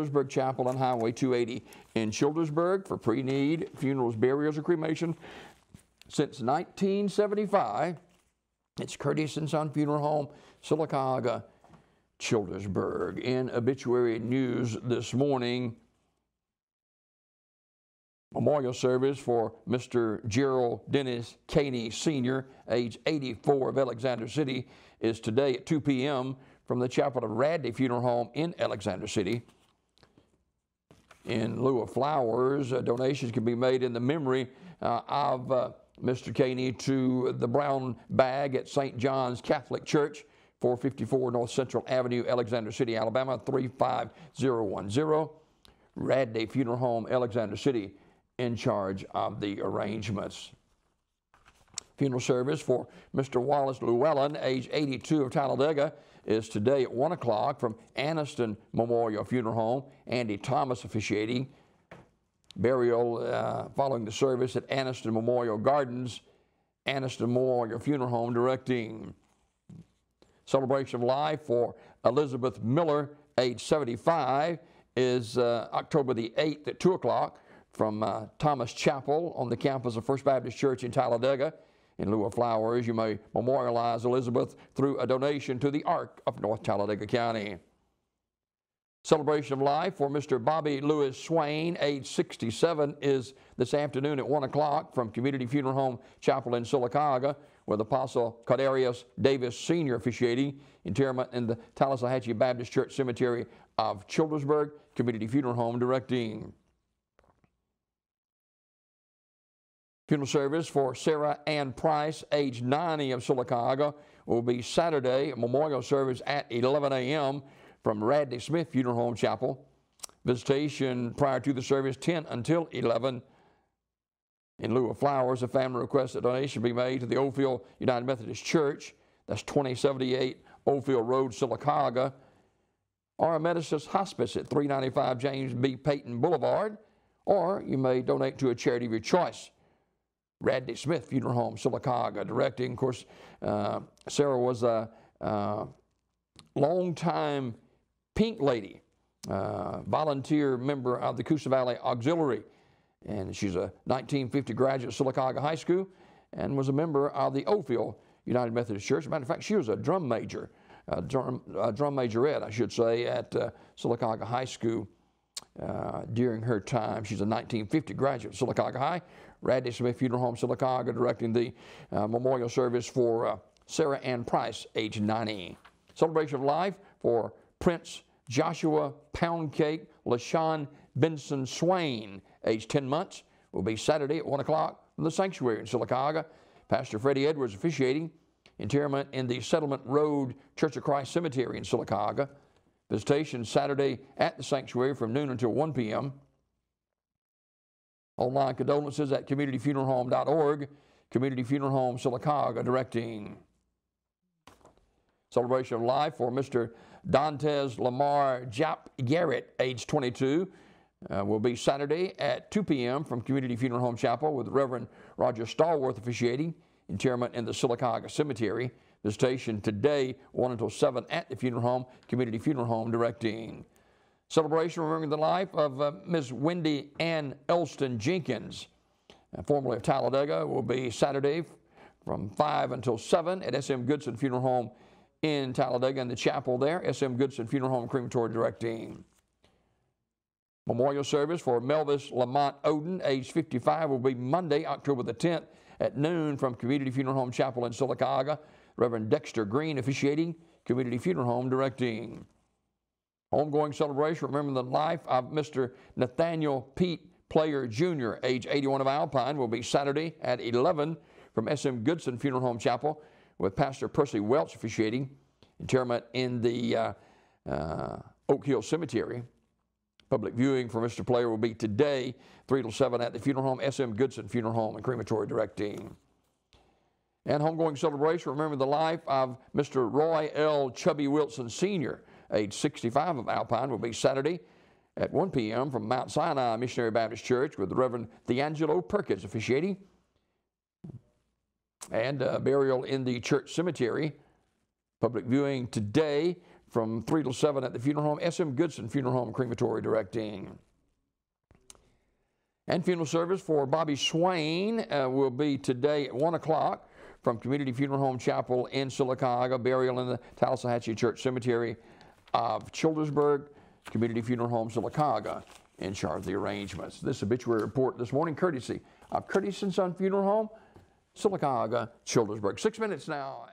Childersburg Chapel on Highway 280 in Childersburg for pre-need funerals, burials, or cremation. Since 1975, it's Curtis and Son Funeral Home, Sylacauga, Childersburg. In obituary news this morning, memorial service for Mr. Gerald Dennis Caney Sr., age 84 of Alexander City, is today at 2 p.m. from the Chapel of Radney Funeral Home in Alexander City. In lieu of flowers, uh, donations can be made in the memory uh, of uh, Mr. Caney to the Brown Bag at St. John's Catholic Church, 454 North Central Avenue, Alexander City, Alabama, 35010. Radney Funeral Home, Alexander City, in charge of the arrangements. Funeral service for Mr. Wallace Llewellyn, age 82 of Talladega, is today at 1 o'clock from Anniston Memorial Funeral Home. Andy Thomas officiating. Burial uh, following the service at Anniston Memorial Gardens, Anniston Memorial Funeral Home, directing celebration of life for Elizabeth Miller, age 75, is uh, October the 8th at 2 o'clock from uh, Thomas Chapel on the campus of First Baptist Church in Talladega. In lieu of flowers, you may memorialize Elizabeth through a donation to the Ark of North Talladega County. Celebration of life for Mr. Bobby Lewis Swain, age 67, is this afternoon at 1 o'clock from Community Funeral Home Chapel in Sylacauga, with Apostle Cardarius Davis Sr. officiating interment in the Tallusahachie Baptist Church Cemetery of Childersburg Community Funeral Home directing. Funeral service for Sarah Ann Price, age 90 of Sylacauga, will be Saturday, memorial service at 11 a.m. from Radney Smith Funeral Home Chapel. Visitation prior to the service 10 until 11. In lieu of flowers, a family requests a donation be made to the Oldfield United Methodist Church. That's 2078 Oldfield Road, Sylacauga. Or Methodist Hospice at 395 James B. Peyton Boulevard. Or you may donate to a charity of your choice. Radney Smith Funeral Home, Sylacauga, directing. Of course, uh, Sarah was a uh, long-time Pink Lady, uh, volunteer member of the Coosa Valley Auxiliary, and she's a 1950 graduate of Sylacauga High School and was a member of the Oldfield United Methodist Church. matter of fact, she was a drum major, a drum, a drum majorette, I should say, at uh, Sylacauga High School uh, during her time. She's a 1950 graduate of Sylacauga High, Radney Smith Funeral Home, Sylacauga, directing the uh, memorial service for uh, Sarah Ann Price, age 90. Celebration of life for Prince Joshua Poundcake LaShawn Benson Swain, age 10 months, will be Saturday at 1 o'clock from the sanctuary in Sylacauga. Pastor Freddie Edwards officiating. Interment in the Settlement Road Church of Christ Cemetery in Sylacauga. Visitation Saturday at the sanctuary from noon until 1 p.m. Online condolences at communityfuneralhome.org. Community Funeral Home Sylacauga directing. Celebration of life for Mr. Dantes Lamar Jap Garrett, age 22, uh, will be Saturday at 2 p.m. from Community Funeral Home Chapel with Reverend Roger Stallworth officiating. Interment in the Sylacauga Cemetery. Visitation today, 1 until 7 at the funeral home, Community Funeral Home directing. Celebration remembering the life of uh, Ms. Wendy Ann Elston Jenkins, uh, formerly of Talladega, will be Saturday from 5 until 7 at SM Goodson Funeral Home in Talladega in the chapel there. SM Goodson Funeral Home Crematory directing. Memorial service for Melvis Lamont Odin, age 55, will be Monday, October the 10th at noon from Community Funeral Home Chapel in Sylacauga. Reverend Dexter Green officiating, Community Funeral Home directing. Homegoing celebration, remembering the life of Mr. Nathaniel Pete Player Jr., age 81 of Alpine, will be Saturday at 11 from SM Goodson Funeral Home Chapel with Pastor Percy Welch officiating. Interment in the uh, uh, Oak Hill Cemetery. Public viewing for Mr. Player will be today, 3 to 7 at the funeral home, SM Goodson Funeral Home and Crematory Directing. And homegoing celebration, remember the life of Mr. Roy L. Chubby Wilson Sr., age 65 of Alpine, will be Saturday at 1 p.m. from Mount Sinai Missionary Baptist Church with the Reverend Theangelo Perkins officiating. And uh, burial in the church cemetery. Public viewing today from 3 till 7 at the funeral home. S.M. Goodson Funeral Home Crematory directing. And funeral service for Bobby Swain uh, will be today at 1 o'clock from Community Funeral Home Chapel in Sylacauga, burial in the Tallahatchie Church Cemetery of Childersburg, Community Funeral Home Sylacauga in charge of the arrangements. This obituary report this morning, courtesy of Curtis Son Funeral Home, Sylacauga, Childersburg. Six minutes now.